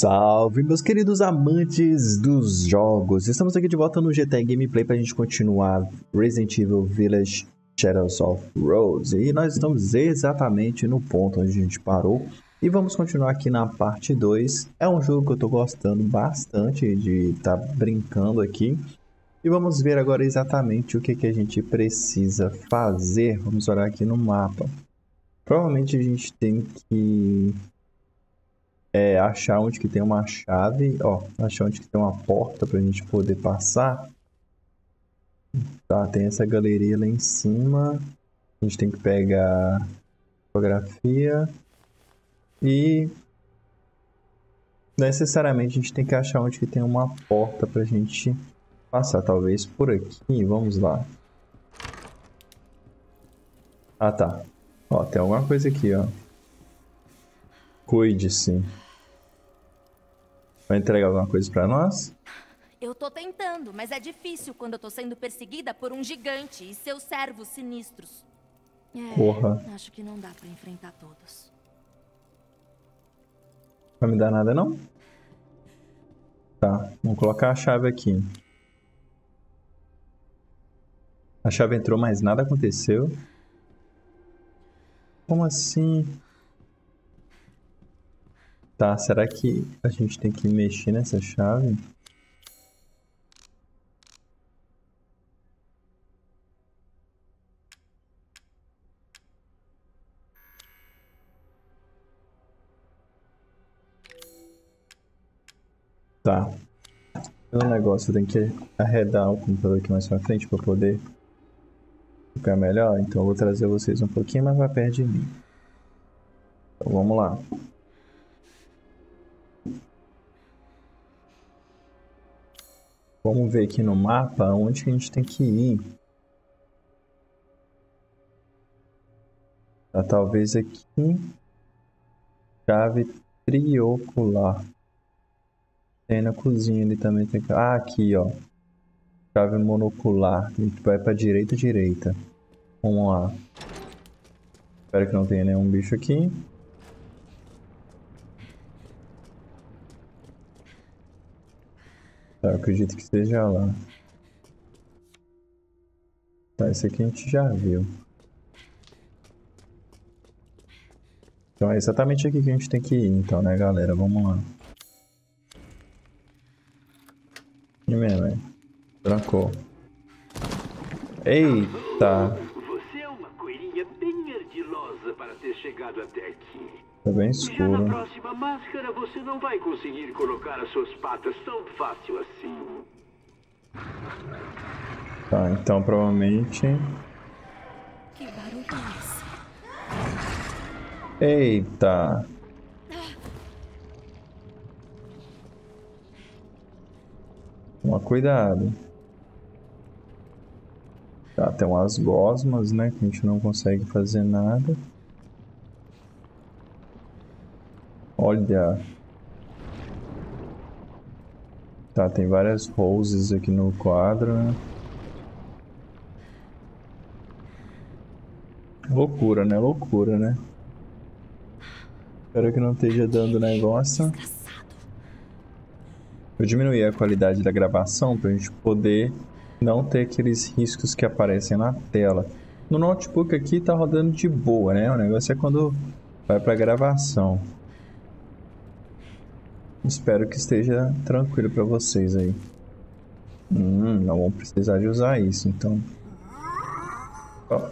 Salve, meus queridos amantes dos jogos! Estamos aqui de volta no GT Gameplay para a gente continuar Resident Evil Village Shadows of Rose. E nós estamos exatamente no ponto onde a gente parou. E vamos continuar aqui na parte 2. É um jogo que eu estou gostando bastante de estar tá brincando aqui. E vamos ver agora exatamente o que, que a gente precisa fazer. Vamos olhar aqui no mapa. Provavelmente a gente tem que é, achar onde que tem uma chave, ó, achar onde que tem uma porta pra gente poder passar. Tá, tem essa galeria lá em cima. A gente tem que pegar fotografia e necessariamente a gente tem que achar onde que tem uma porta pra gente passar, talvez por aqui, vamos lá. Ah, tá. Ó, tem alguma coisa aqui, ó. Cuide-se. Vai entregar alguma coisa para nós? Eu tô tentando, mas é difícil quando eu tô sendo perseguida por um gigante e seus servos sinistros. É, Porra. Acho que não dá para enfrentar todos. Vai me dar nada não? Tá, vamos colocar a chave aqui. A chave entrou, mas nada aconteceu. Como assim? Tá, será que a gente tem que mexer nessa chave? Tá. O negócio tem que arredar o computador aqui mais pra frente para poder ficar melhor. Então eu vou trazer vocês um pouquinho mais pra perto de mim. Então vamos lá. Vamos ver aqui no mapa onde que a gente tem que ir. Tá, talvez aqui. Chave triocular. Tem na cozinha ali também. Tem... Ah, aqui, ó. Chave monocular. A gente vai pra direita, direita. Vamos lá. Espero que não tenha nenhum bicho aqui. Tá, eu acredito que seja lá. Tá, esse aqui a gente já viu. Então é exatamente aqui que a gente tem que ir, então, né, galera? Vamos lá. E mesmo, é. Trancou. Eita! Você é uma coelhinha bem ardilosa para ter chegado até aqui. Tá bem Já na escuro. próxima máscara você não vai conseguir colocar as suas patas tão fácil assim. Tá, então provavelmente... Que barulho é esse? Eita! Toma cuidado. Tá, tem umas gosmas, né? Que a gente não consegue fazer nada. Olha. Tá, tem várias roses aqui no quadro, né? Loucura, né? Loucura, né? Espero que não esteja dando negócio. Desgraçado. Eu diminuí a qualidade da gravação para a gente poder não ter aqueles riscos que aparecem na tela. No notebook aqui tá rodando de boa, né? O negócio é quando vai para gravação. Espero que esteja tranquilo para vocês aí. Hum, não vão precisar de usar isso, então. Ó.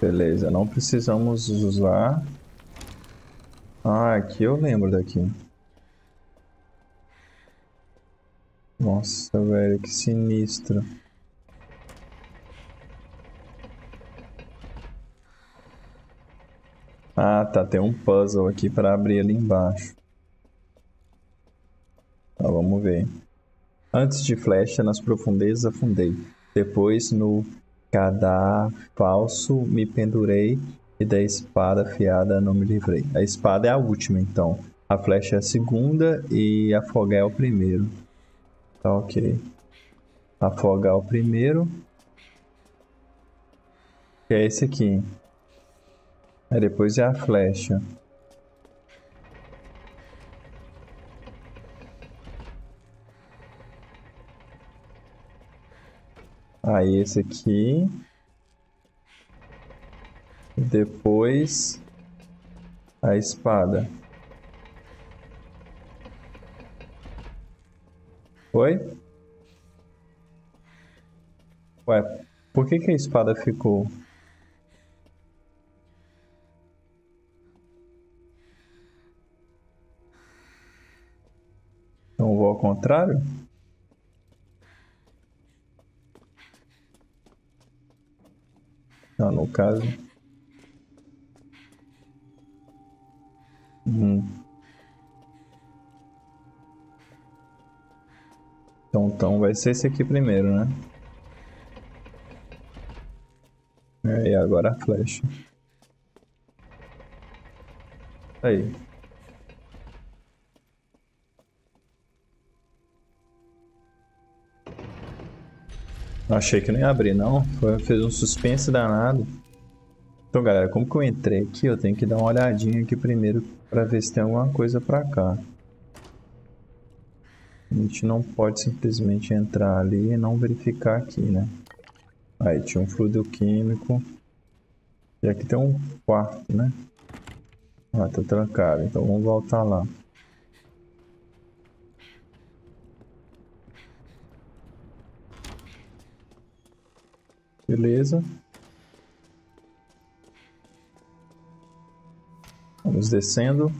Beleza, não precisamos usar. Ah, aqui eu lembro daqui. Nossa, velho, que sinistro. Ah, tá, tem um puzzle aqui para abrir ali embaixo. Tá, vamos ver. Antes de flecha nas profundezas afundei. Depois no cadar falso me pendurei e da espada afiada não me livrei. A espada é a última, então. A flecha é a segunda e afogar é o primeiro. Tá ok. afogar o primeiro. É esse aqui. Aí depois é a flecha. Aí esse aqui. Depois a espada. Foi? Ué, por que, que a espada ficou? Então vou ao contrário? Não, no caso. Hum. Então, então vai ser esse aqui primeiro, né? É, e agora a flecha. Aí. Achei que não ia abrir, não. Foi, fez um suspense danado. Então, galera, como que eu entrei aqui, eu tenho que dar uma olhadinha aqui primeiro para ver se tem alguma coisa pra cá. A gente não pode simplesmente entrar ali e não verificar aqui, né? Aí, tinha um fluido químico. E aqui tem um quarto, né? Ah, tá trancado. Então vamos voltar lá. Beleza. Vamos descendo.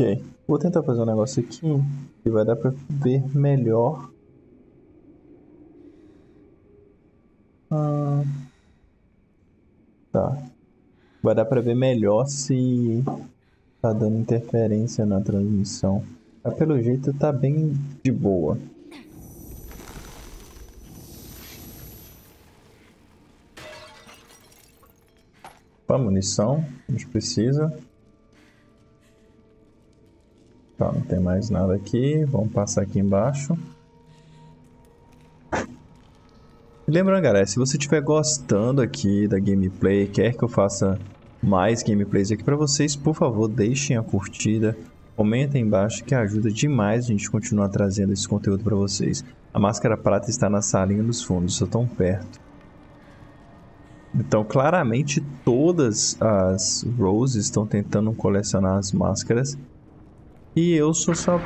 Ok. Vou tentar fazer um negócio aqui que vai dar pra ver melhor. Ah, tá. Vai dar pra ver melhor se tá dando interferência na transmissão. Mas pelo jeito tá bem de boa. Opa, munição. A gente precisa. Tá, não tem mais nada aqui. Vamos passar aqui embaixo. Lembrando, galera, se você estiver gostando aqui da gameplay, quer que eu faça mais gameplays aqui para vocês, por favor, deixem a curtida, comentem embaixo que ajuda demais a gente continuar trazendo esse conteúdo para vocês. A máscara prata está na salinha dos fundos, estou tão perto. Então, claramente, todas as Roses estão tentando colecionar as máscaras. E eu sou só,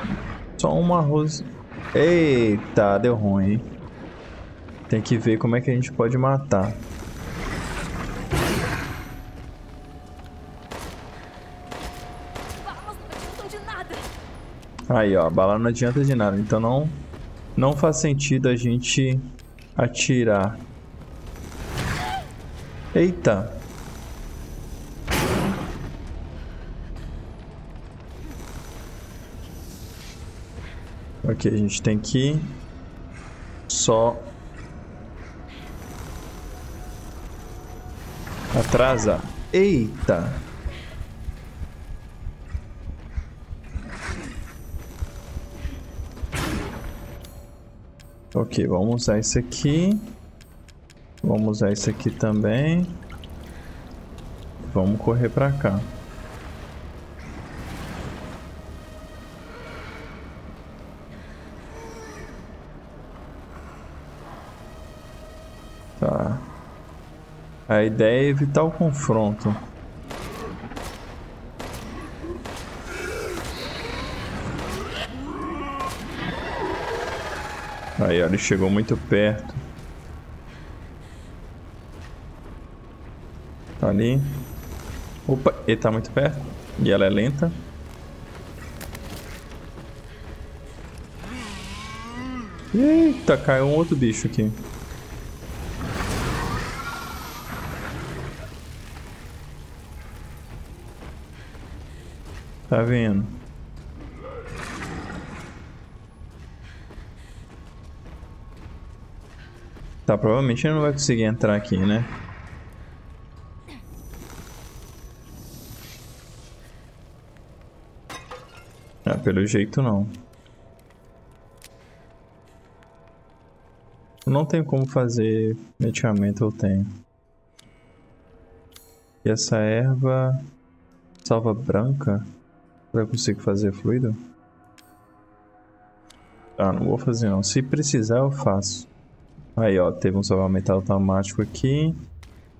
só uma Rose... Eita, deu ruim, hein? Tem que ver como é que a gente pode matar. Aí, ó, bala não adianta de nada, então não não faz sentido a gente atirar. Eita. Ok, a gente tem que só Atrasa. Eita. Ok, vamos usar esse aqui. Vamos usar esse aqui também. Vamos correr pra cá. A ideia é evitar o confronto. Aí, ó, ele chegou muito perto. Tá ali. Opa, ele tá muito perto. E ela é lenta. Eita, caiu um outro bicho aqui. Tá vendo? Tá, provavelmente ele não vai conseguir entrar aqui, né? Ah, pelo jeito não. Não tem como fazer meteamento, eu tenho. E essa erva... Salva branca? Eu consigo fazer fluido? Ah, não vou fazer não. Se precisar eu faço. Aí ó, teve um salvamento automático aqui.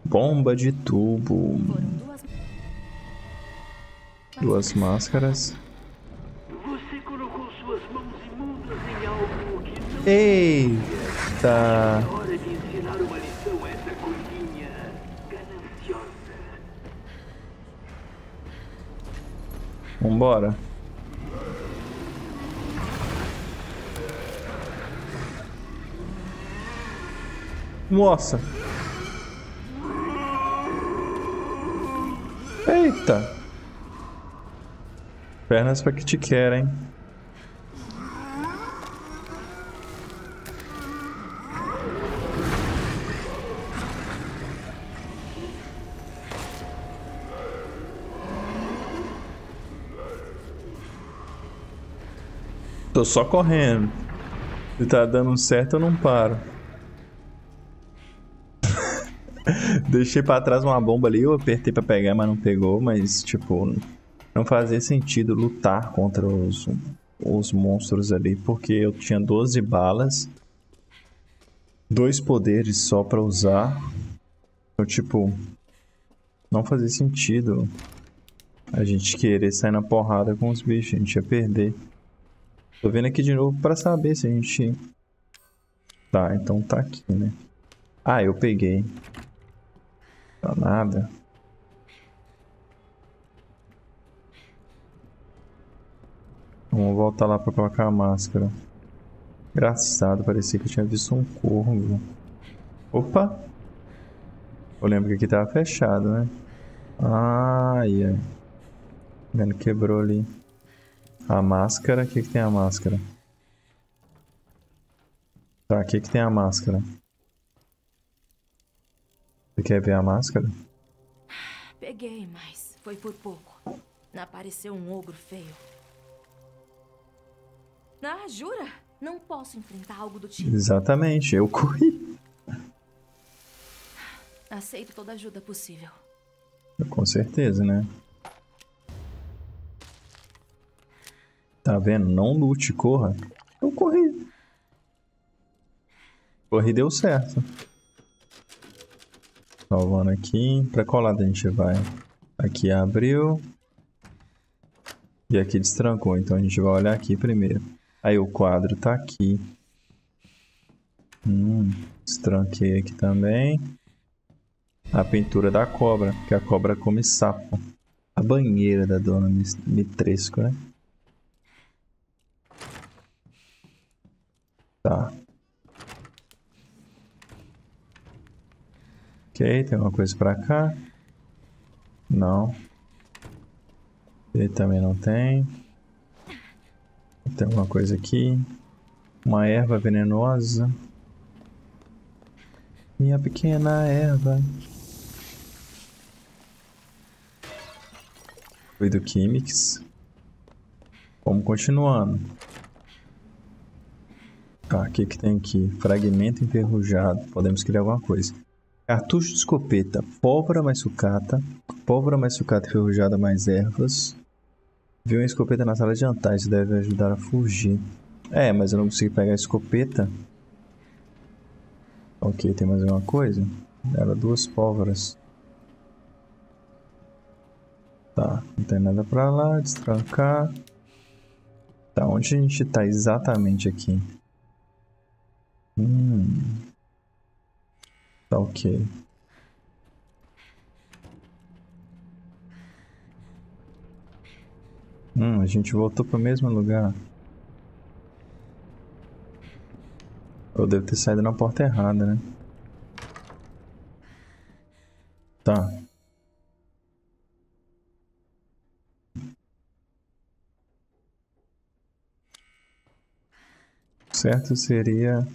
Bomba de tubo. Duas. Máscaras. Você colocou suas mãos imundas em algo que não Eita! é hora de ensinar uma lição a essa coelhinha gananciosa. Vambora. Nossa. Eita. Pernas pra que te querem. Tô só correndo. Se tá dando certo, eu não paro. Deixei pra trás uma bomba ali, eu apertei pra pegar, mas não pegou. Mas, tipo, não fazia sentido lutar contra os, os monstros ali, porque eu tinha 12 balas, dois poderes só pra usar. Então, tipo, não fazia sentido a gente querer sair na porrada com os bichos, a gente ia perder. Tô vendo aqui de novo pra saber se a gente... Tá, então tá aqui, né? Ah, eu peguei. Tá nada. Vamos voltar lá pra colocar a máscara. Engraçado, parecia que eu tinha visto um corvo. Opa! Eu lembro que aqui tava fechado, né? Ai, ai. Vendo quebrou ali. A máscara, o que, que tem a máscara? Tá, o que, que tem a máscara? Você quer ver a máscara? Peguei, mas foi por pouco. Apareceu um ogro feio. Ah, jura? Não posso enfrentar algo do tipo. Exatamente, eu corri. Aceito toda ajuda possível. Com certeza, né? Tá vendo? Não lute, corra. Eu corri. Corri deu certo. Salvando aqui. Pra qual lado a gente vai? Aqui abriu. E aqui destrancou. Então a gente vai olhar aqui primeiro. Aí o quadro tá aqui. Hum, destranquei aqui também. A pintura da cobra, que a cobra come sapo. A banheira da dona Mitresco, né? Tá. Ok, tem uma coisa pra cá. Não. Ele também não tem. Tem alguma coisa aqui. Uma erva venenosa. Minha pequena erva. Foi do Chemix. Vamos continuando. Tá, o que que tem aqui? Fragmento enferrujado. Podemos criar alguma coisa. Cartucho de escopeta. Pólvora mais sucata. Pólvora mais sucata enferrujada mais ervas. Viu uma escopeta na sala de jantar. Isso deve ajudar a fugir. É, mas eu não consigo pegar a escopeta. Ok, tem mais alguma coisa? Era duas pólvoras. Tá, não tem nada pra lá. Destrancar. Tá, onde a gente tá exatamente aqui? Hum. Tá ok. Hum, a gente voltou pro mesmo lugar. Eu devo ter saído na porta errada, né? Tá. Certo seria...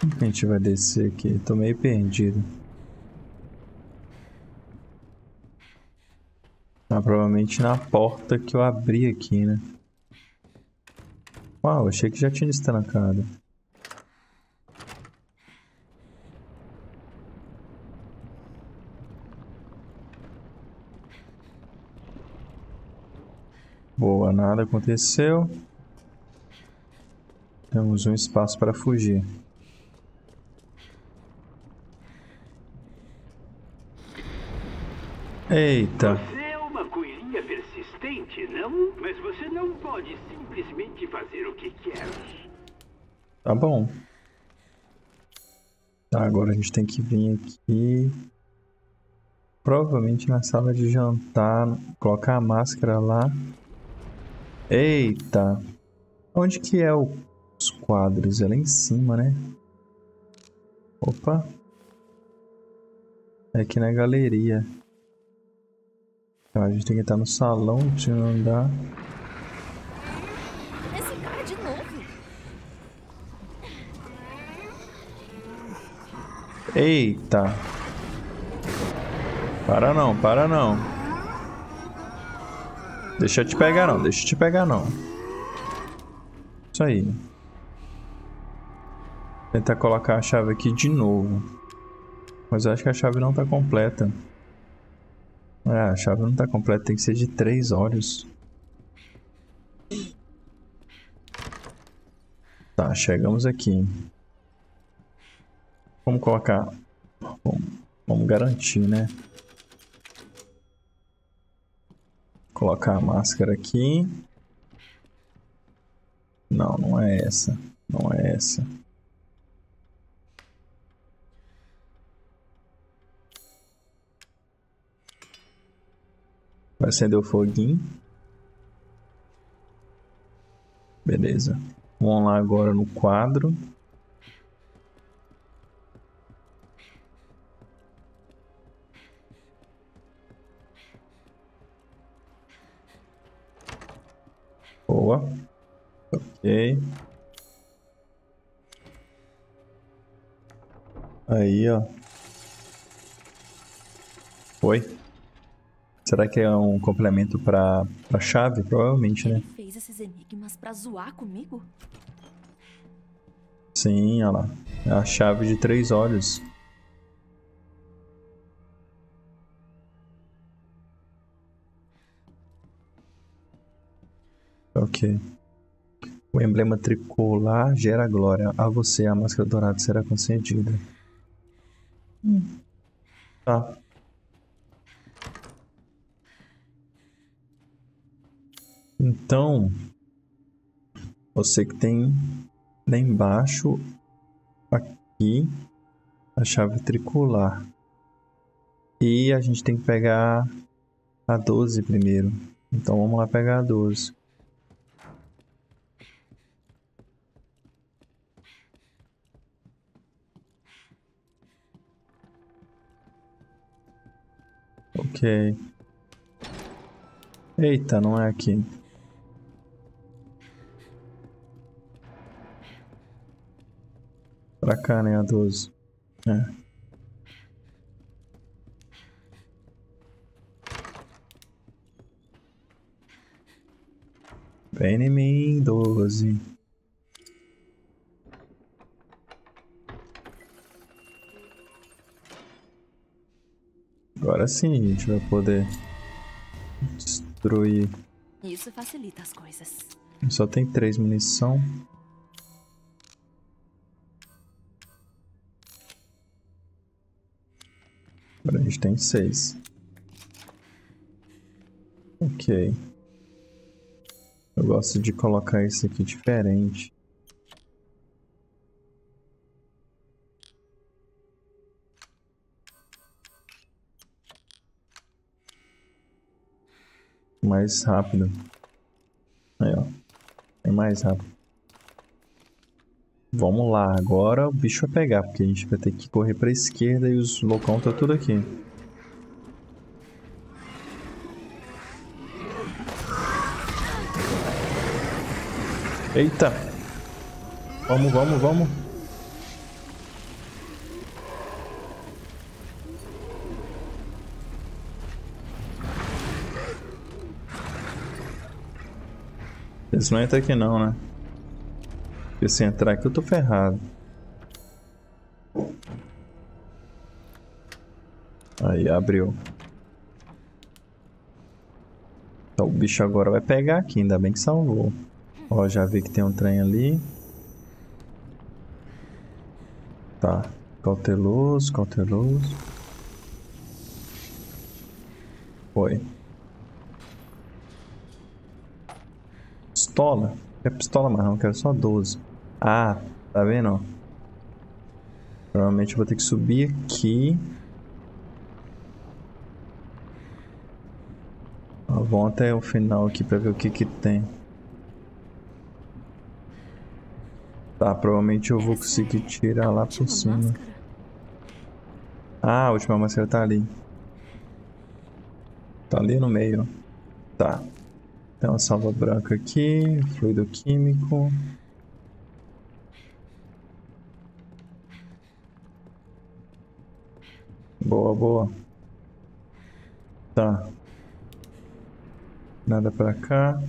Como que a gente vai descer aqui? Tô meio perdido. Ah, provavelmente na porta que eu abri aqui, né? Uau, achei que já tinha estrancado. Boa, nada aconteceu. Temos um espaço para fugir. Eita. Você é uma coelhinha persistente, não? Mas você não pode simplesmente fazer o que quer. Tá bom. Tá, agora a gente tem que vir aqui. Provavelmente na sala de jantar. Colocar a máscara lá. Eita. Onde que é o, os quadros? É lá em cima, né? Opa. É aqui na galeria. Então, a gente tem que estar no salão de andar. Esse cara de novo. Eita. Para não, para não. Deixa eu te pegar não, deixa eu te pegar não. Isso aí. Tentar colocar a chave aqui de novo. Mas eu acho que a chave não está completa. É, a chave não está completa, tem que ser de três olhos. Tá, chegamos aqui. Vamos colocar... Vamos garantir, né? Colocar a máscara aqui. Não, não é essa. Não é essa. Vai acender o foguinho. Beleza. Vamos lá agora no quadro. Boa. Ok. Aí, ó. Foi. Será que é um complemento pra, pra chave? Provavelmente, né? Fez esses enigmas pra zoar comigo? Sim, olha lá. É a chave de três olhos. Ok. O emblema tricolar gera glória. A você a máscara dourada será concedida. Tá. Então, você que tem lá embaixo, aqui, a chave tricolar. E a gente tem que pegar a 12 primeiro. Então vamos lá pegar a 12. Ok. Eita, não é aqui. Pra cá, né, a 12. É. Vem em mim, 12. Agora sim a gente vai poder destruir. Isso facilita as coisas. Só tem três munição. Agora a gente tem seis. Ok. Eu gosto de colocar isso aqui diferente. Mais rápido. Aí, ó. É mais rápido. Vamos lá, agora o bicho vai pegar, porque a gente vai ter que correr pra esquerda e os loucão tá tudo aqui. Eita! Vamos, vamos, vamos! Eles não entram aqui não, né? Porque se entrar aqui eu tô ferrado. Aí, abriu. Então, o bicho agora vai pegar aqui, ainda bem que salvou. Ó, já vi que tem um trem ali. Tá. Cauteloso, cauteloso. Foi. Pistola? É pistola mais, não quero só 12. Ah, tá vendo? Provavelmente eu vou ter que subir aqui. Vamos até o final aqui pra ver o que que tem. Tá, provavelmente eu vou conseguir tirar lá por cima. Ah, a última máscara tá ali. Tá ali no meio. Tá. Tem uma salva branca aqui, fluido químico. Boa, boa. Tá. Nada pra cá.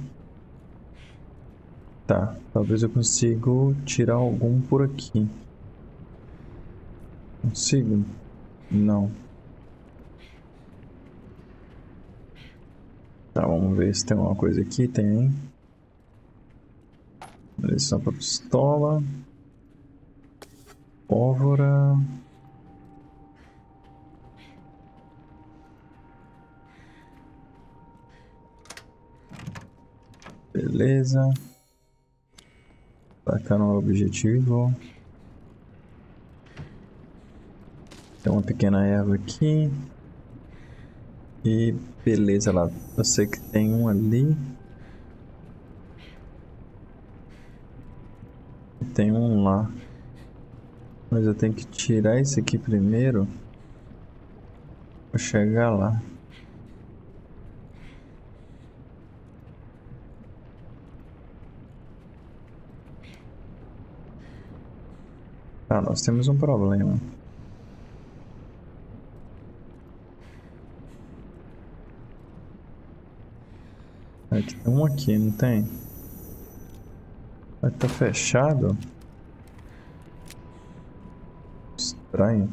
Tá, talvez eu consiga tirar algum por aqui. Consigo? Não. Tá, vamos ver se tem alguma coisa aqui. Tem. Munição pra pistola. Pólvora. Beleza. Tacar no objetivo. Tem uma pequena erva aqui. E beleza lá. Eu sei que tem um ali. E tem um lá. Mas eu tenho que tirar esse aqui primeiro. Pra chegar lá. Tá, nós temos um problema. Aqui tem um aqui, não tem? Vai tá fechado? Estranho.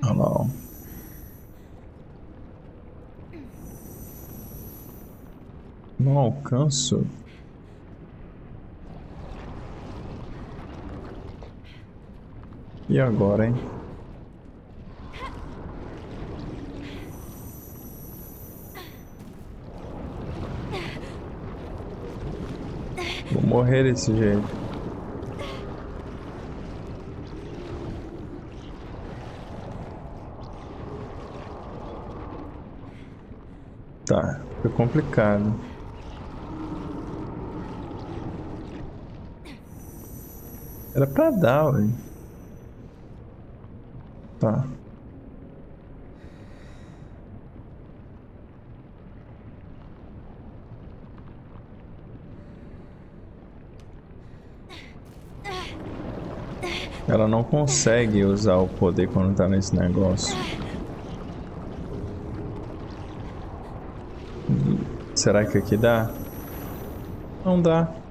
Olha lá, ó. Não alcanço. E agora, hein? Vou morrer desse jeito. Tá, foi complicado. Era pra dar, velho. Tá. Ela não consegue usar o poder quando tá nesse negócio. Será que aqui dá? Não dá.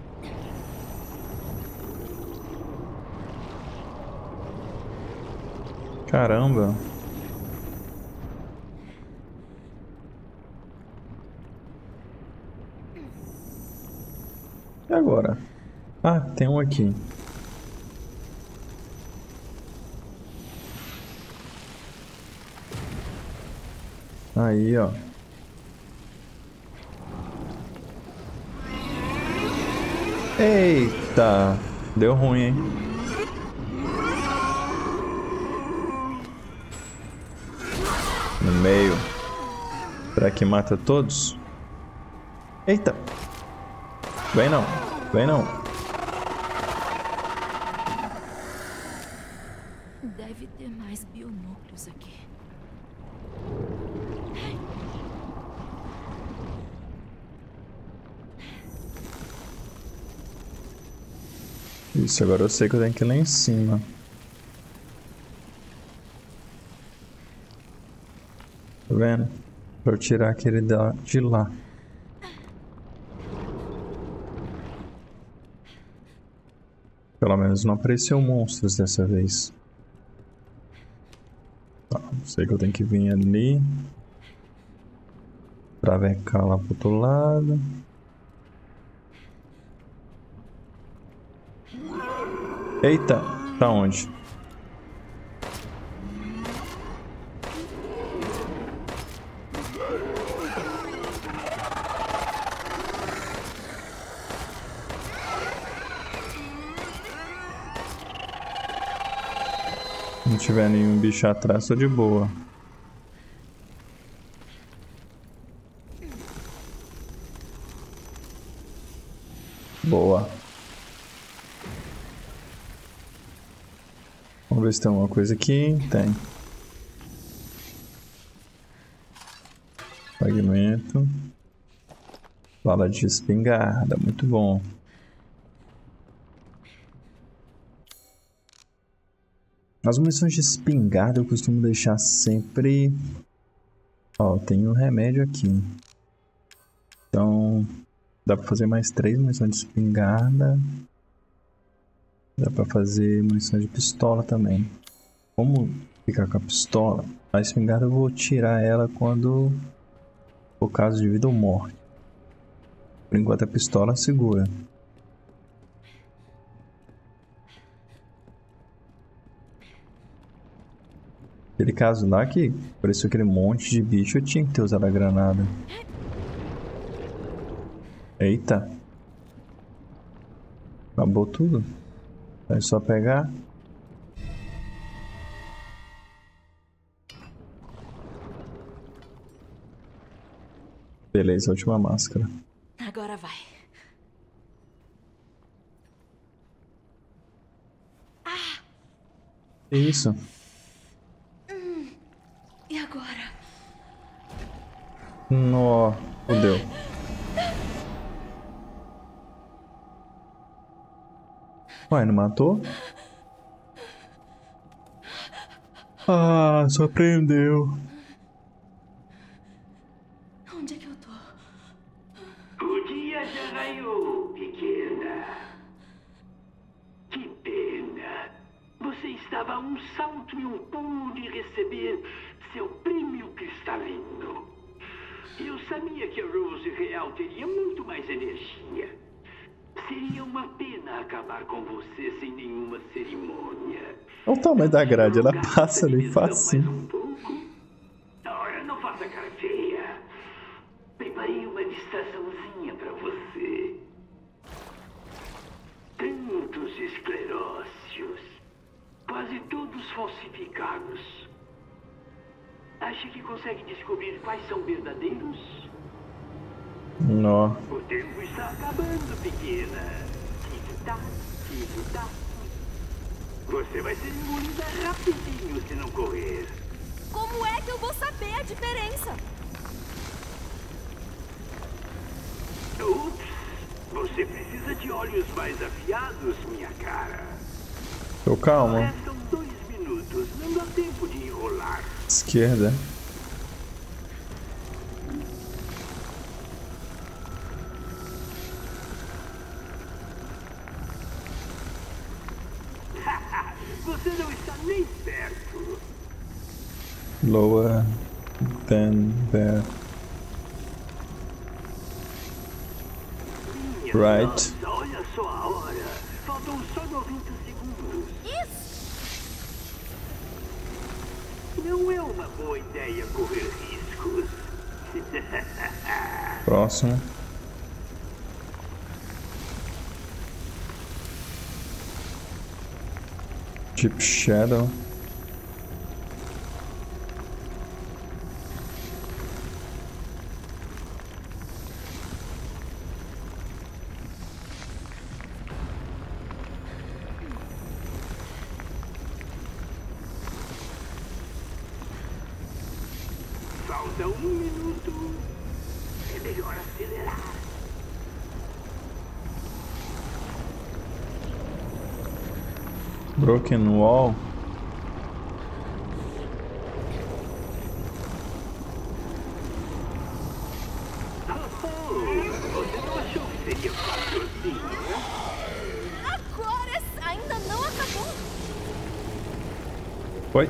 Caramba. E agora? Ah, tem um aqui. Aí, ó. Eita! Deu ruim, hein? Meio. Será que mata todos? Eita! Vem não, vem não. Deve ter mais bionúcleos aqui. Isso, agora eu sei que eu tenho que ir lá em cima. Vendo? Pra eu tirar aquele da, de lá. Pelo menos não apareceu monstros dessa vez. Tá, sei que eu tenho que vir ali. Travecar lá pro outro lado. Eita, tá onde? Tiver nenhum bicho atrás, tô de boa. Boa. Vamos ver se tem alguma coisa aqui. Tem. Fragmento. Bala de espingarda, muito bom. As munições de espingarda eu costumo deixar sempre... Ó, tem um remédio aqui. Então, dá pra fazer mais três munições de espingarda. Dá pra fazer munição de pistola também. Como ficar com a pistola, a espingarda eu vou tirar ela quando for caso de vida ou morte. Por enquanto a pistola segura. Aquele caso lá que apareceu aquele monte de bicho, eu tinha que ter usado a granada. Eita. Acabou tudo. É só pegar. Beleza, última máscara. Agora vai. Que isso? E agora? Nó, fodeu. Ué, não matou? Ah, só prendeu. Acabar com você sem nenhuma cerimônia. Olha o tamanho da grade, ela passa ali facinho. Mais um pouco? Ora, não faça cara feia. Preparei uma distraçãozinha pra você. Tantos esclerócios. Quase todos falsificados. Acha que consegue descobrir quais são verdadeiros? Nó. O tempo está acabando, pequena. Tic-tac, tic-tac. Você vai ser engolida rapidinho se não correr. Como é que eu vou saber a diferença? Ups! Você precisa de olhos mais afiados, minha cara. Tô calma. Restam dois minutos. Não dá tempo de enrolar. Esquerda. Você não está nem perto. Lower than there. Minha Right. nossa, olha só a hora. Faltam só 90 segundos. Isso! Não é uma boa ideia correr riscos. Próximo. Chip Shadow. Broken Wall. que eu faço assim, né? Agora ainda não acabou. Foi?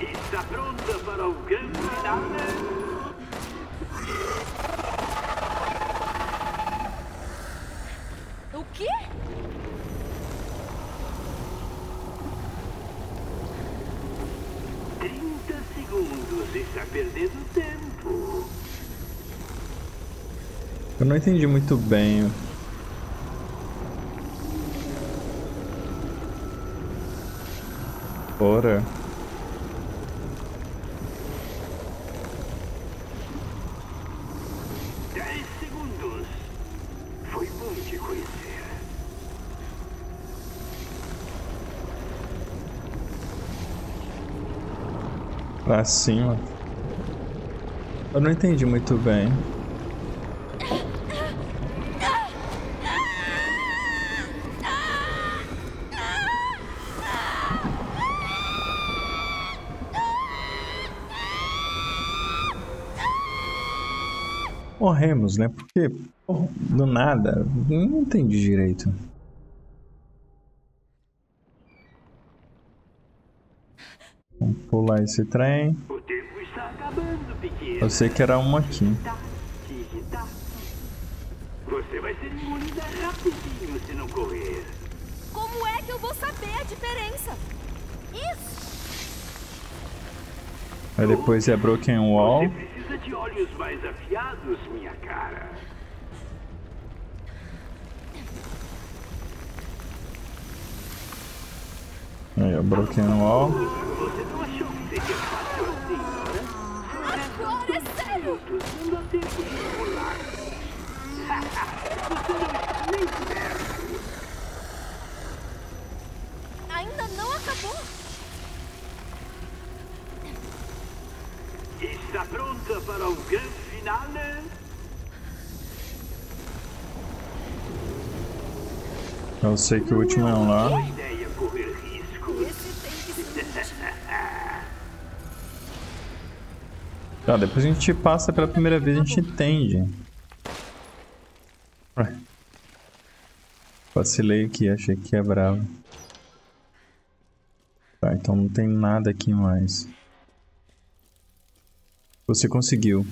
Está pronta para o grande final? O quê? Trinta segundos. Está perdendo tempo. Eu não entendi muito bem. Ora. Dez segundos. Foi bom te conhecer. Pra cima. Eu não entendi muito bem. Morremos, né? Porque, pô, do nada, não entendi direito. Vamos pular esse trem. O tempo está acabando, pequeno. Eu sei que era uma aqui. Você vai ser engolida rapidinho se não correr. Como é que eu vou saber a diferença? Isso! Aí depois é Broken Wall. Precisa de olhos mais afiados, minha cara. Aí, ó, Broken Wall. Você não achou que seria fácil assim, né? Agora é sério! Não dá tempo de enrolar. Você não está nem perto. Ainda não acabou. Está pronta para o grande finale? Eu sei que o último é um lá. Tá, depois a gente passa pela primeira vez a gente entende. Ué. Vacilei aqui, achei que quebrava. Tá, então não tem nada aqui mais. Você conseguiu.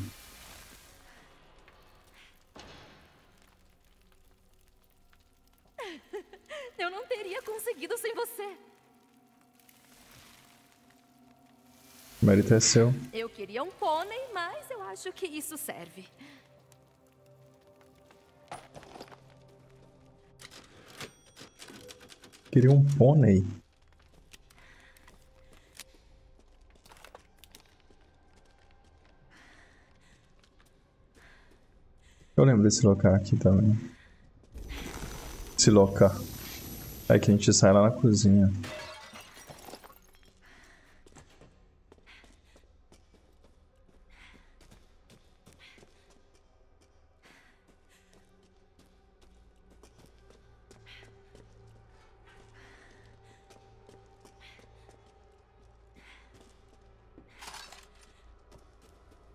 Eu não teria conseguido sem você. O mérito é seu. Eu queria um pônei, mas eu acho que isso serve. Queria um pônei. Eu lembro desse local aqui também. Esse local. É que a gente sai lá na cozinha.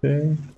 Ok.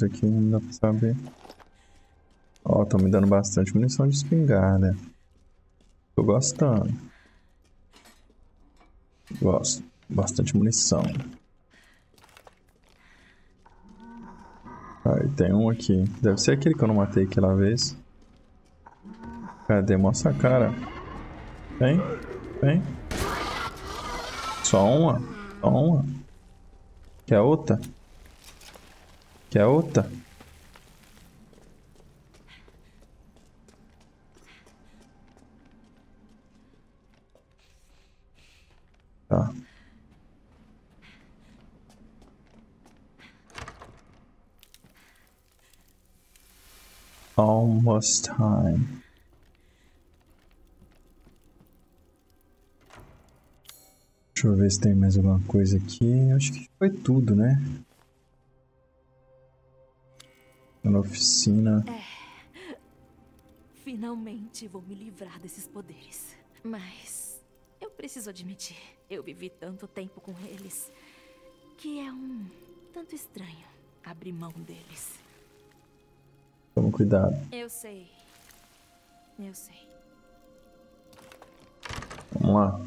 Close aqui, não dá pra saber. Ó, estão me dando bastante munição de espingarda. Tô gostando. Gosto. Bastante munição. Aí tem um aqui. Deve ser aquele que eu não matei aquela vez. Cadê? Mostra a cara. Vem. Vem. Só uma? Só uma? Quer outra? Que é outra. Tá. Almost time. Deixa eu ver se tem mais alguma coisa aqui. Acho que foi tudo, né? Na oficina. Finalmente vou me livrar desses poderes. Mas eu preciso admitir, eu vivi tanto tempo com eles que é um tanto estranho abrir mão deles. Toma cuidado. Eu sei. Eu sei. Vamos lá.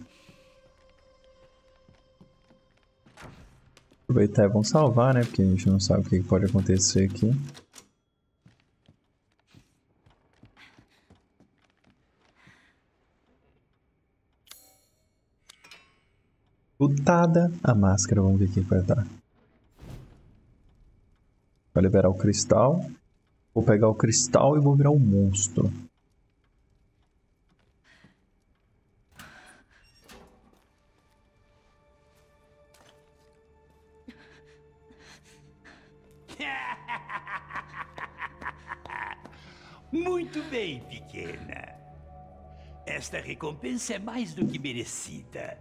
Aproveitar e vamos salvar, né? Porque a gente não sabe o que pode acontecer aqui. Lutada a máscara, vamos ver o que vai dar. Vai liberar o cristal. Vou pegar o cristal e vou virar um monstro. Muito bem, pequena. Esta recompensa é mais do que merecida.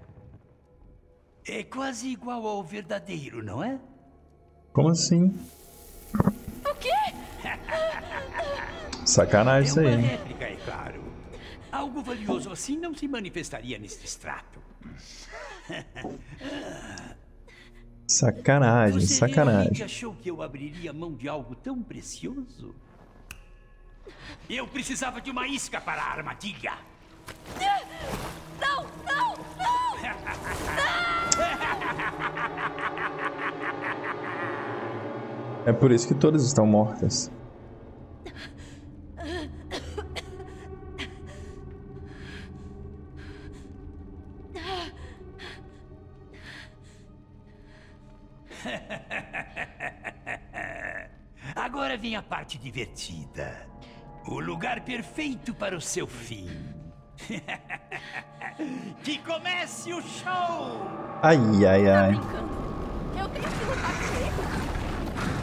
É quase igual ao verdadeiro, não é? Como assim? O quê? Sacanagem isso é aí. réplica, é claro. Algo valioso assim não se manifestaria neste extrato. Sacanagem, Você sacanagem. realmente achou que eu abriria mão de algo tão precioso? Eu precisava de uma isca para a armadilha. Não, não, não! É por isso que todas estão mortas. Agora vem a parte divertida. O lugar perfeito para o seu fim. que comece o show! Ai, ai, Tá ai. brincando? Eu tenho que lutar com ele?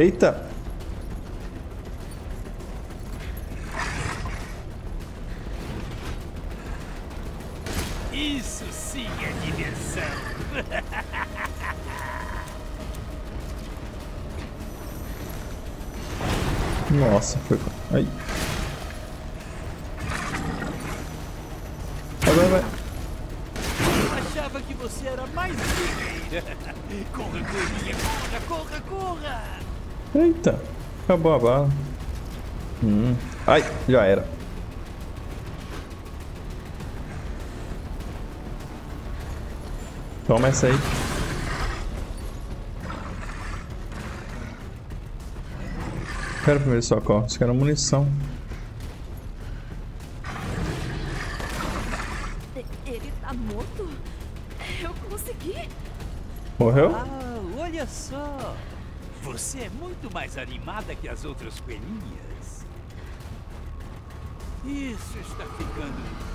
Eita! Isso sim é diversão! Nossa, foi. Ai. Acabou a bala. Hum. Ai, já era. Toma essa aí. Quero primeiro socorro. Isso quero munição. Ele tá morto? Eu consegui? Morreu? Muito mais animada que as outras coelhinhas. Isso está ficando.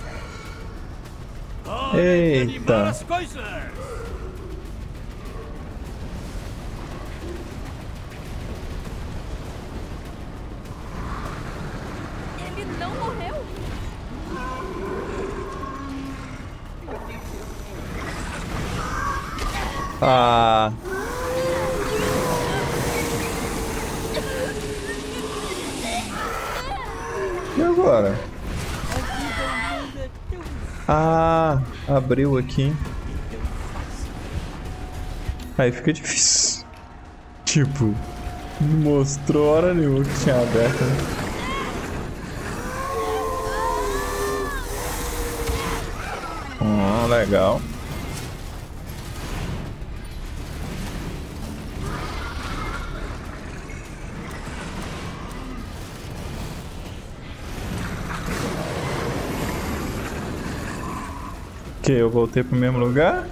Eita. as coisas! Ele não morreu? Ah. Agora? Ah, abriu aqui. Aí fica difícil. Tipo, não mostrou hora nenhuma que tinha aberto. Ah, legal. Que eu voltei pro mesmo lugar?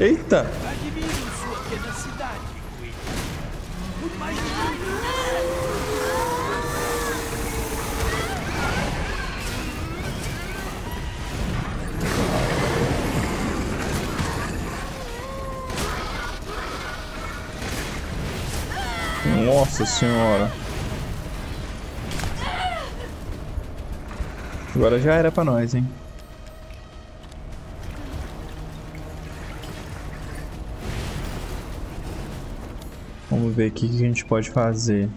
Eita! Nossa senhora. Agora já era pra nós, hein? Ver o que, que a gente pode fazer.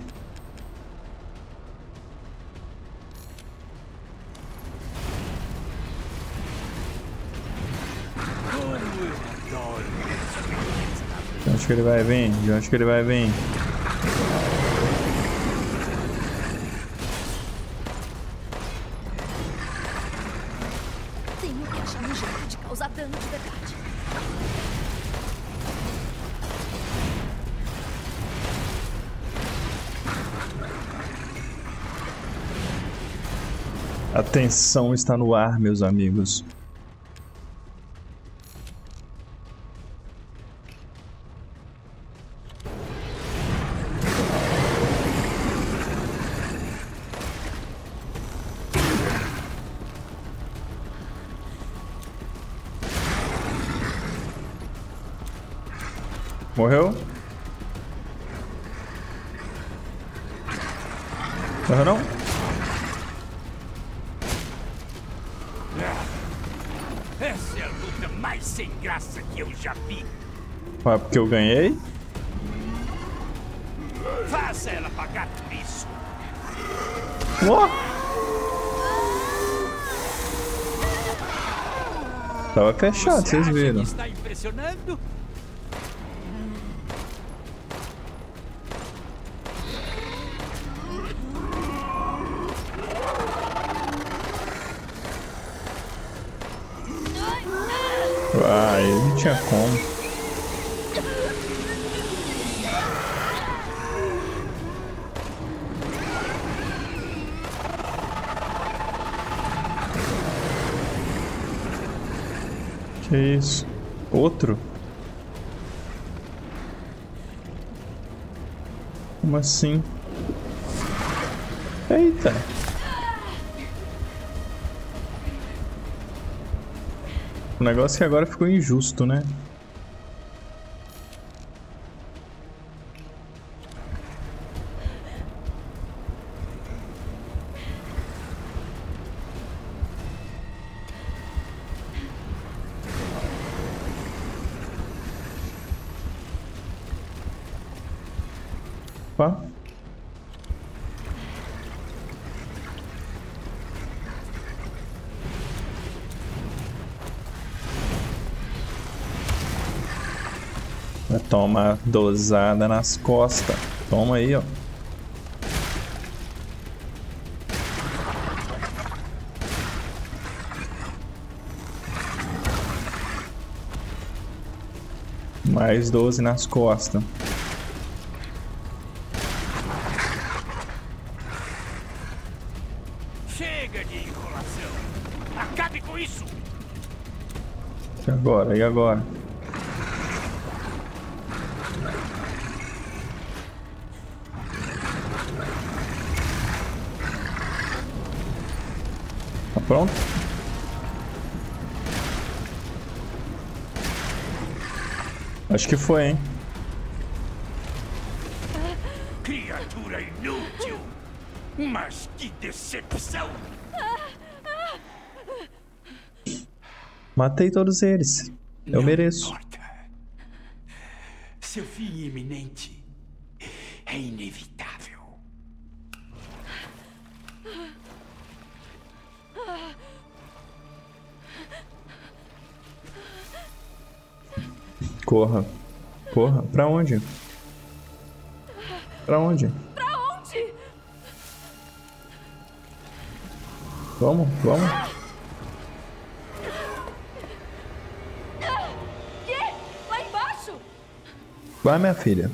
De onde que ele vai vir? De onde que ele vai vir? Tenho que achar um jeito de causar dano de verdade. A tensão está no ar, meus amigos. Porque eu ganhei? Faça ela pagar por isso. Ó! Tava fechado, Você vocês viram. que está impressionando? Ah, ele não tinha como. Que isso? Outro? Como assim? Eita! O negócio é que agora ficou injusto, né? Opa. Vai tomar dosada nas costas. Toma aí, ó. Mais 12 nas costas. Agora? E agora? Tá pronto? Acho que foi, hein? Matei todos eles. Eu Não mereço. importa. Seu fim iminente é inevitável. Corra. Corra. Pra onde? Pra onde? Pra onde? Vamos, vamos. Vai, minha filha.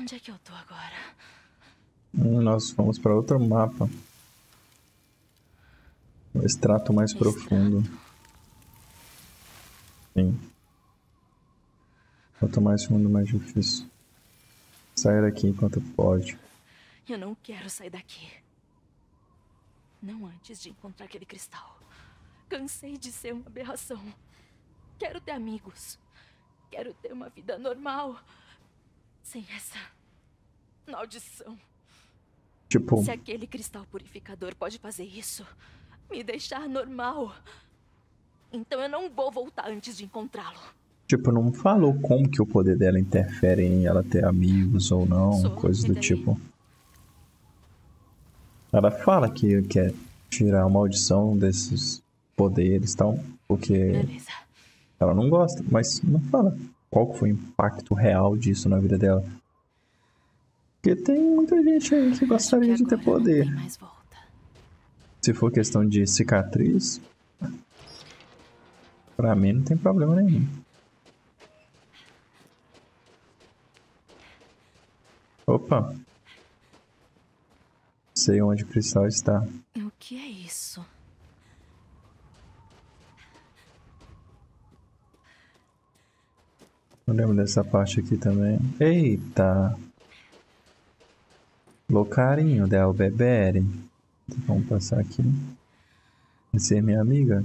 Onde é que eu tô agora? Nós fomos para outro mapa. Um extrato mais Extrato. profundo. Sim. Quanto mais fundo, mais difícil. Sair daqui enquanto pode. Eu não quero sair daqui. Não antes de encontrar aquele cristal. Cansei de ser uma aberração. Quero ter amigos. Quero ter uma vida normal. Sem essa maldição. Tipo, Se aquele cristal purificador pode fazer isso, me deixar normal. Então eu não vou voltar antes de encontrá-lo. tipo, não falou como que o poder dela interfere em ela ter amigos ou não, Sou, coisas do tipo. Ela fala que quer tirar a maldição desses poderes e tal, porque Beleza. ela não gosta, mas não fala qual foi o impacto real disso na vida dela. Porque tem muita gente aí que gostaria de ter poder. Se for questão de cicatriz, pra mim não tem problema nenhum. Opa. Sei onde o cristal está. O que é isso? Eu lembro dessa parte aqui também. Eita! Loucarinho del Bebere. Vamos passar aqui. Você é minha amiga?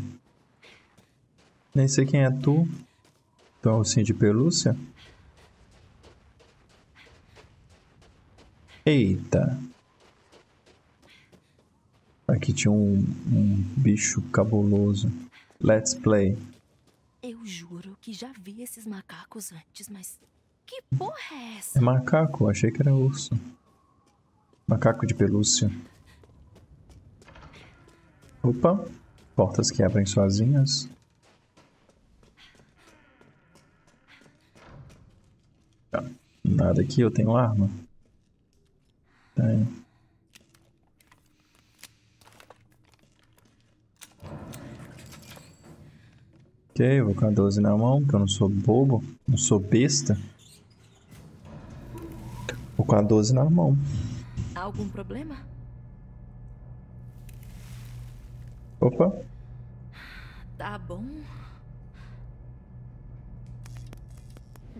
Nem sei quem é tu. Tu é o de pelúcia? Eita! Aqui tinha um, um bicho cabuloso. Let's play. Eu juro que já vi esses macacos antes, mas que porra é É essa? macaco, achei que era urso. Macaco de pelúcia. Opa, portas que abrem sozinhas. Ah, Nada aqui, eu tenho arma. Tenho. Ok, vou com a 12 na mão, porque eu não sou bobo, não sou besta. Vou com a 12 na mão. Há algum problema? Opa, Tá bom.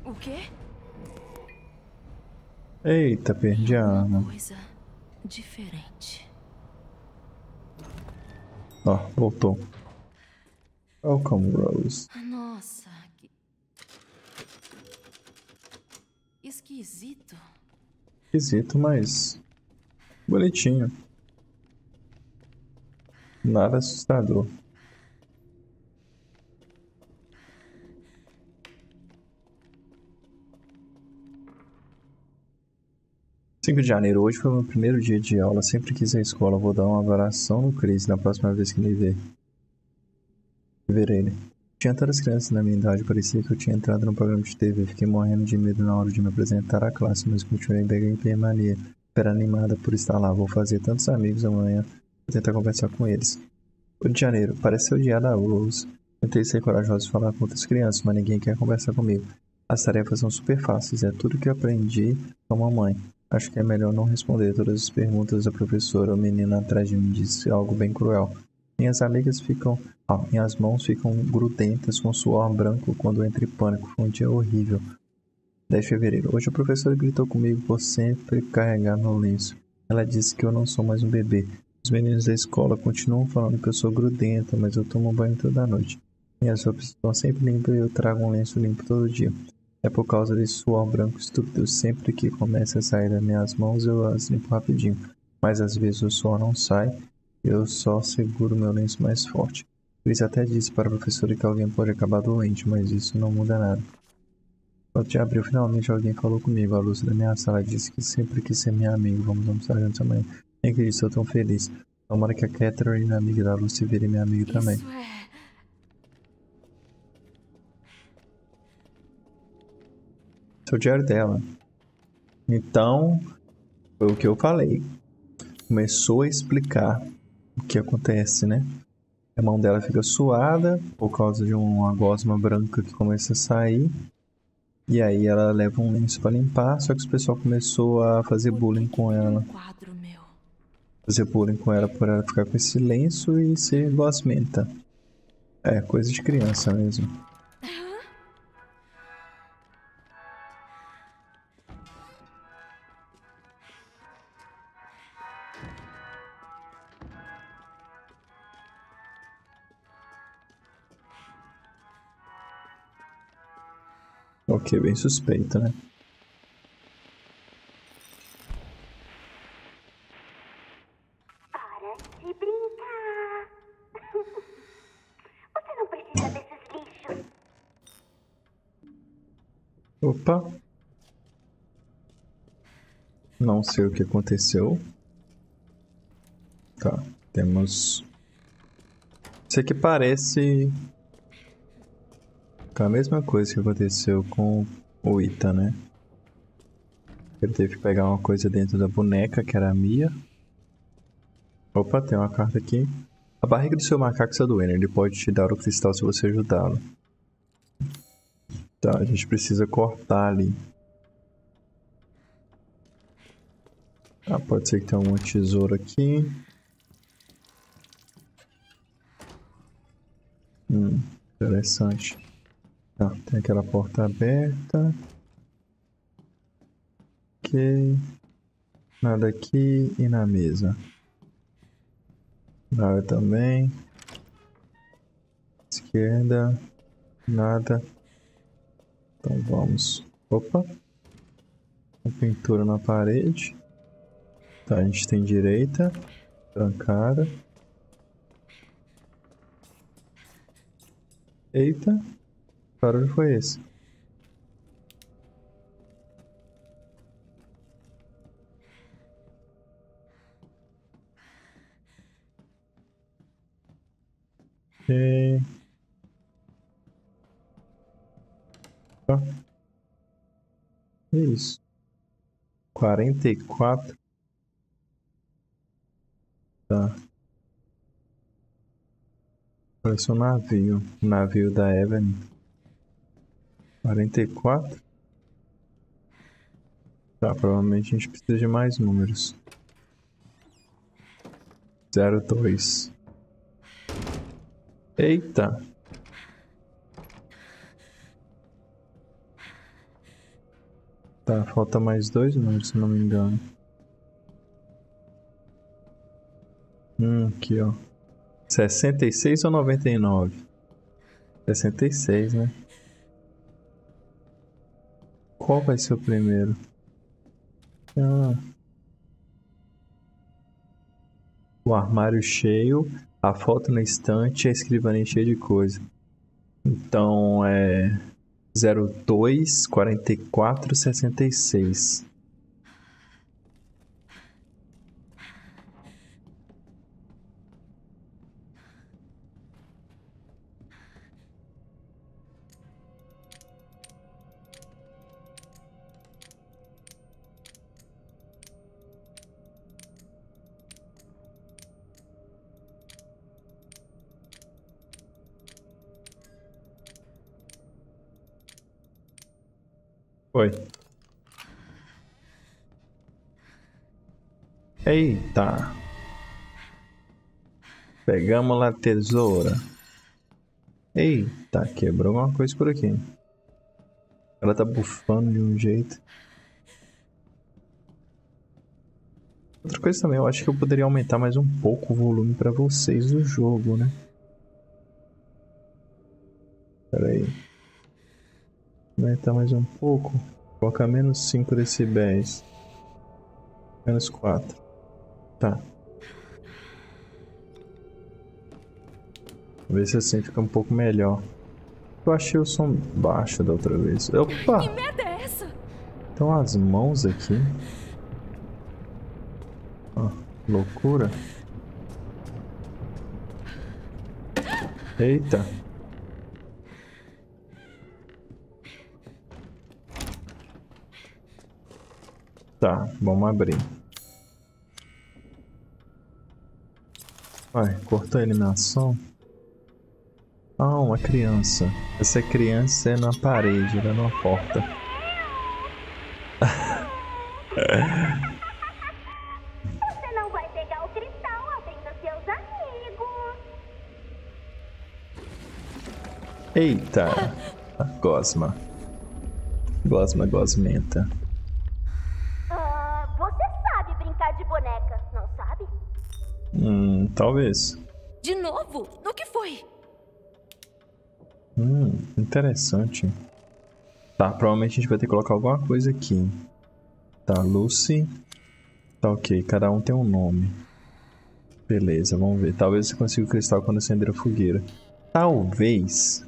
O quê? eita, perdi a arma. Coisa diferente. Ó, voltou. Welcome, Rose. Nossa, que. Esquisito. Esquisito, mas. Bonitinho. Nada assustador. Cinco de janeiro, hoje foi o meu primeiro dia de aula. Sempre quis ir à escola. Vou dar uma abração no Chris na próxima vez que me ver. Ver ele. Tinha tantas crianças na minha idade, parecia que eu tinha entrado no programa de TV. Fiquei morrendo de medo na hora de me apresentar à classe, mas continuei bem hipermania. Super animada por estar lá. Vou fazer tantos amigos amanhã. Vou tentar conversar com eles. 8 de janeiro. Parece ser o dia da Rose. Tentei ser corajoso e falar com outras crianças, mas ninguém quer conversar comigo. As tarefas são super fáceis. É tudo que aprendi com a mamãe. Acho que é melhor não responder todas as perguntas da professora. O menino atrás de mim disse algo bem cruel. Minhas amigas ficam. Minhas mãos ficam grudentas com suor branco quando entro em pânico. Foi um dia horrível. 10 de fevereiro. Hoje a professora gritou comigo por sempre carregar meu lenço. Ela disse que eu não sou mais um bebê. Os meninos da escola continuam falando que eu sou grudenta, mas eu tomo banho toda noite. Minhas roupas estão sempre limpas e eu trago um lenço limpo todo dia. É por causa desse suor branco estúpido. Sempre que começa a sair das minhas mãos, eu as limpo rapidinho. Mas às vezes o suor não sai eu só seguro meu lenço mais forte. Chris até disse para a professora que alguém pode acabar doente, mas isso não muda nada. No de abril, finalmente alguém falou comigo. A Lúcia da minha sala disse que sempre quis ser minha amiga. Vamos almoçar juntos amanhã. Nem acredito, estou tão feliz. Tomara que a Catherine, a amiga da Lúcia, vire minha amiga também. Isso é. Esse é o diário dela. Então, foi o que eu falei. Começou a explicar o que acontece, né? A mão dela fica suada por causa de uma gosma branca que começa a sair. E aí ela leva um lenço pra limpar, só que o pessoal começou a fazer bullying com ela. Fazer bullying com ela por ela ficar com esse lenço e ser gosmenta. É, coisa de criança mesmo. Ok, bem suspeito, né? Hora de brincar. Você não precisa desses lixos. Opa. Não sei o que aconteceu. Tá, temos... Isso aqui parece... Com a mesma coisa que aconteceu com o Ita, né? Ele teve que pegar uma coisa dentro da boneca, que era a Mia. Opa, tem uma carta aqui. A barriga do seu macaco está doendo. Ele pode te dar o cristal se você ajudá-lo. Tá, a gente precisa cortar ali. Ah, pode ser que tenha algum tesouro aqui. Hum, interessante. Tá, tem aquela porta aberta. Ok. Nada aqui e na mesa. Nada também. Esquerda. Nada. Então vamos. Opa. Uma pintura na parede. Tá, a gente tem direita. Trancada. Eita. Que barulho foi esse? Ok. Tá. Isso. Quarenta e quatro. Tá. Parece um navio. O navio da Evelyn. Quarenta e quatro. Tá, provavelmente a gente precisa de mais números. Zero dois. Eita! Tá, falta mais dois números, se não me engano. Hum, aqui ó. 66 ou 99? 66, né? Qual vai ser o primeiro? Ah. O armário cheio, a foto na estante e a escrivaninha cheia de coisa. Então é 02 44 66. Foi. Eita. Pegamos lá a tesoura. Eita, quebrou alguma coisa por aqui. Ela tá bufando de um jeito. Outra coisa também, eu acho que eu poderia aumentar mais um pouco o volume pra vocês do jogo, né? Pera aí. Aumentar mais um pouco. Colocar menos 5 decibéis. Menos 4. Tá. Ver se assim fica um pouco melhor. Eu achei o som baixo da outra vez. Opa! Que merda é essa? Então as mãos aqui. Ó, loucura. Eita. Tá, vamos abrir. Vai, cortou a eliminação. Ah, uma criança. Essa criança é na parede, ela é numa porta. Você não vai pegar o cristal abrindo seus amigos. Eita! A Gosma. Gosma, gosmenta. Talvez. De novo? No que foi? Hum, interessante. Tá, provavelmente a gente vai ter que colocar alguma coisa aqui. Tá, Lucy. Tá ok, cada um tem um nome. Beleza, vamos ver. Talvez você consiga o cristal quando acender a fogueira. Talvez.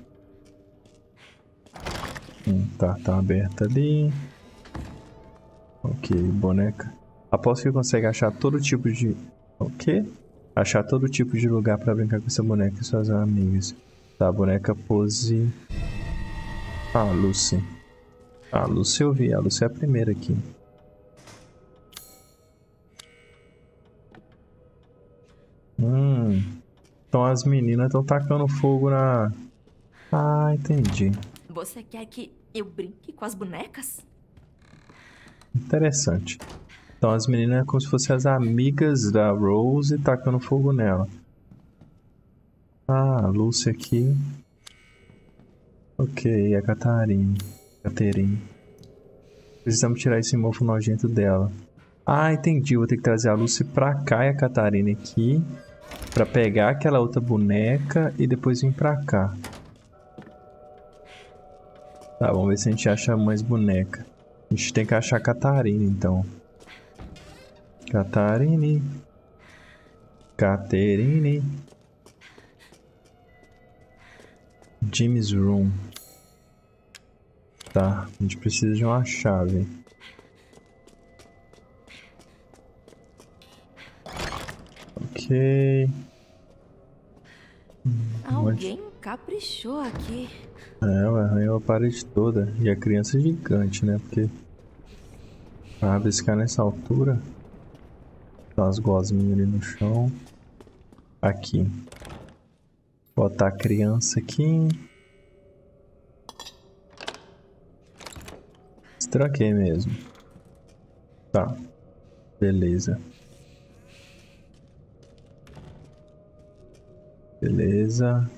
Hum, tá, tá aberta ali. Ok, boneca. Aposto que consegue achar todo tipo de. O quê? Achar todo tipo de lugar pra brincar com essa boneca e suas amigas. Tá, boneca pose. Ah, Lucy. Ah, Lucy eu vi. A Lucy é a primeira aqui. Hum. Então as meninas estão tacando fogo na. Ah, entendi. Você quer que eu brinque com as bonecas? Interessante. Então as meninas é como se fossem as amigas da Rose tacando fogo nela. Ah, a Lucy aqui. Ok, a Catarine. Caterine. Precisamos tirar esse mofo nojento dela. Ah, entendi. Vou ter que trazer a Lucy pra cá e a Catarina aqui. Pra pegar aquela outra boneca e depois vir pra cá. Tá, vamos ver se a gente acha mais boneca. A gente tem que achar a Catarina, então. Catarine. Caterine. Jimmy's Room. Tá, a gente precisa de uma chave. Ok. Alguém caprichou aqui. É, ué, arranhou a parede toda. E a criança é gigante, né? Porque. Pra rabiscar nessa altura. Tá as gosminhas ali no chão. Aqui. Botar a criança aqui. Tranquei mesmo. Tá. Beleza. Beleza.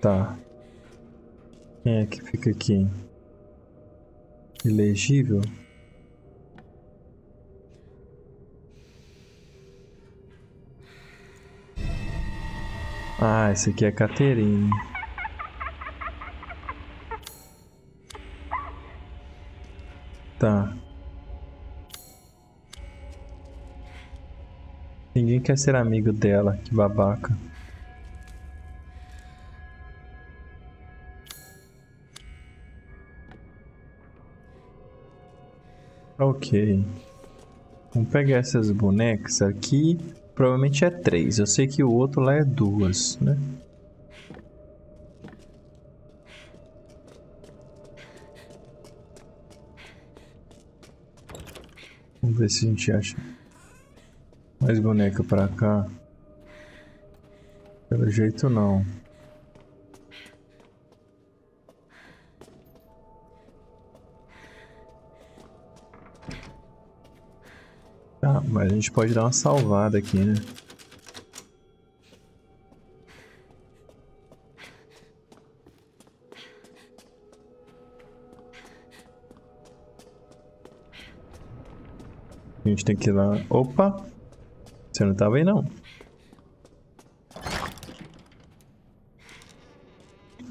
Tá. Quem é que fica aqui? Elegível? Ah, esse aqui é Caterine. Tá. Ninguém quer ser amigo dela, que babaca. Ok. Vamos pegar essas bonecas aqui. Provavelmente é três. Eu sei que o outro lá é duas, né? Vamos ver se a gente acha mais boneca pra cá. Pelo jeito não. Mas a gente pode dar uma salvada aqui, né? A gente tem que ir lá. Opa! Você não tava aí não.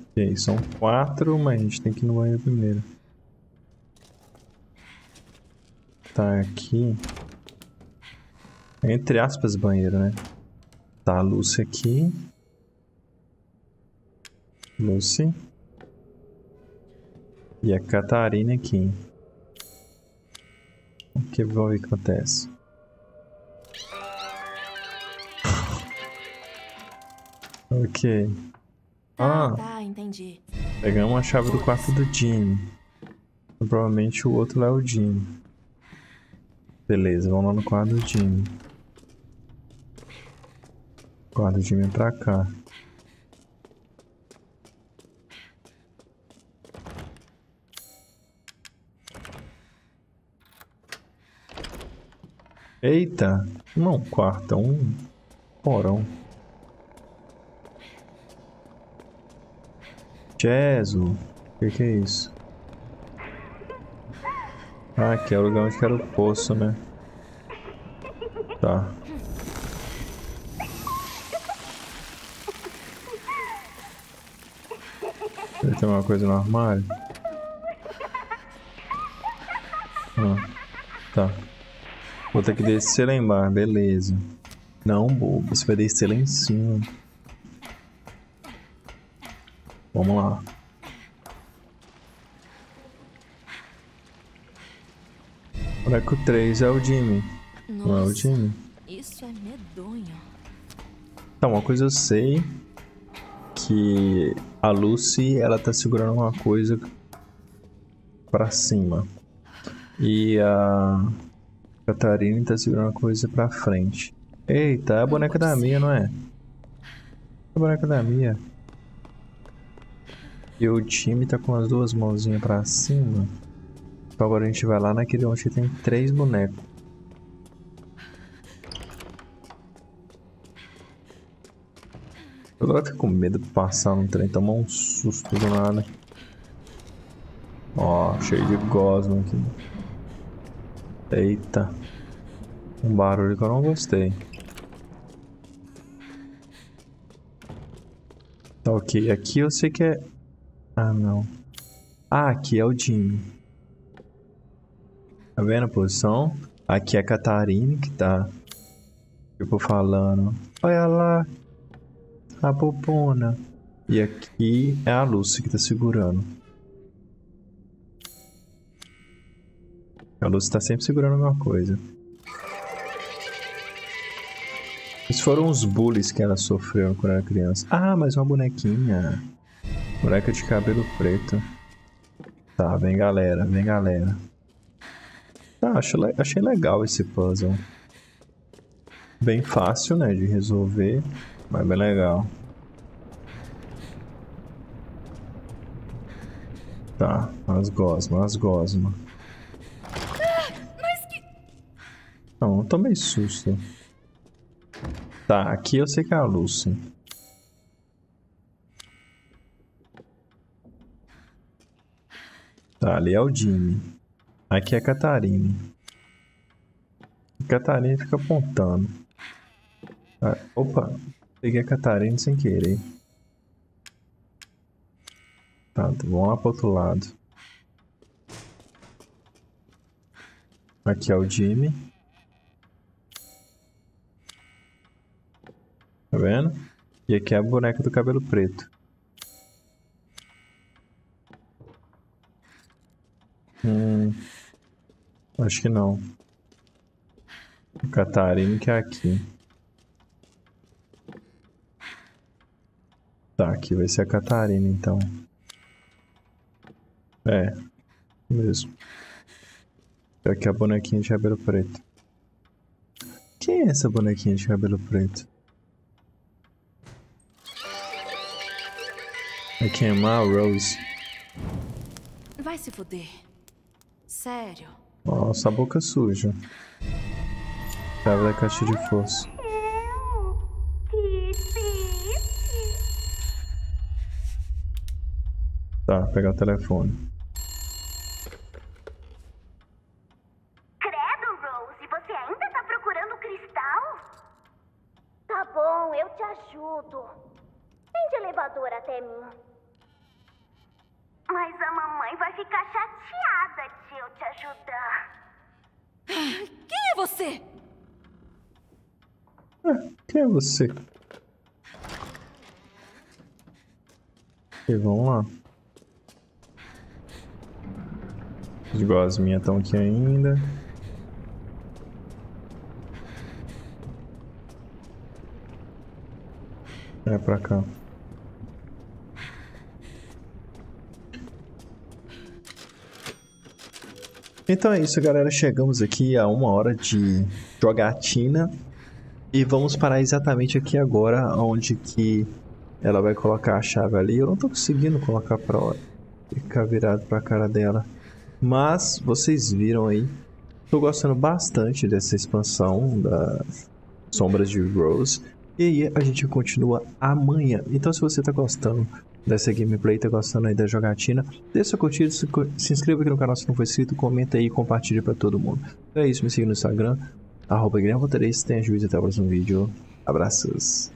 Ok, são quatro, mas a gente tem que ir no banheiro primeiro. Tá aqui. Entre aspas, banheiro, né? Tá a Lucy aqui. Lucy. E a Catarina aqui. O que vamos ver o que acontece. ok. Tá, Ah. tá, entendi. Pegamos a chave do quarto do Jimmy. Então, provavelmente o outro lá é o Jimmy. Beleza, vamos lá no quarto do Jimmy quadro de mim pra cá. Eita! Não, quarto, é um porão. Jesus! O que, que é isso? Ah, aqui é o lugar onde era o poço, né? Tá. Tem uma coisa no armário? Ah, tá. Vou ter que descer lá embaixo, beleza. Não, bobo, você vai descer lá em cima. Vamos lá. Boneco 3 é o Jimmy. Nossa, Não é o Jimmy? Isso é medonho. Tá, uma coisa eu sei que a Lucy, ela tá segurando uma coisa pra cima. E a Catarina tá segurando uma coisa pra frente. Eita, é a boneca da Mia, não é? É a boneca da Mia. E o time tá com as duas mãozinhas pra cima. Então agora a gente vai lá naquele onde tem três bonecos. Agora fico com medo de passar no trem, tomar um susto do nada. Ó, cheio de gosma aqui. Eita. Um barulho que eu não gostei. Tá ok, aqui eu sei que é... Ah, não. Ah, aqui é o Jimmy. Tá vendo a posição? Aqui é a Catarine que tá... Tipo, falando... Olha lá, a bobona. E aqui é a Lucy que tá segurando. A Lucy tá sempre segurando alguma coisa. Esses foram os bullies que ela sofreu quando era criança. Ah, mais uma bonequinha. Boneca de cabelo preto. Tá, vem galera, vem galera. Tá, acho achei legal esse puzzle. Bem fácil, né, de resolver. Mas bem legal. Tá, as gosma, as gosma. Mas que. Não, eu tomei susto. Tá, aqui eu sei que é a Lucy. Tá, ali é o Jimmy. Aqui é a Catarine. A Catarine fica apontando. Ah, opa, peguei a Catarina sem querer. Tá, vamos lá pro outro lado. Aqui é o Jimmy. Tá vendo? E aqui é a boneca do cabelo preto. Hum. Acho que não. O Catarina que é aqui. Aqui vai ser a Catarina então. É, mesmo. Aqui é a bonequinha de cabelo preto. Quem é essa bonequinha de cabelo preto? Vai queimar a Rose. Vai se fuder. Sério. Nossa, a boca suja. Chave da caixa de força. Eu? Que triste. Tá, pegar o telefone. Credo, Rose, você ainda tá procurando o cristal? Tá bom, eu te ajudo. Vem de elevador até mim. Mas a mamãe vai ficar chateada de eu te ajudar. Quem é você? Quem é você? E vamos lá. Os gosminhas estão aqui ainda. É pra cá. Então é isso, galera. Chegamos aqui a uma hora de jogatina. E vamos parar exatamente aqui agora, onde que ela vai colocar a chave ali. Eu não tô conseguindo colocar pra ficar virado pra cara dela. Mas vocês viram aí Tô gostando bastante dessa expansão da Sombras de Rose. E aí a gente continua amanhã. Então se você tá gostando dessa gameplay, tá gostando aí da jogatina, deixa seu curtida, se, se inscreva aqui no canal se não for inscrito, comenta aí e compartilha pra todo mundo. Então é isso, me siga no Instagram, arroba Guilherme Tem juízo até o próximo vídeo. Abraços.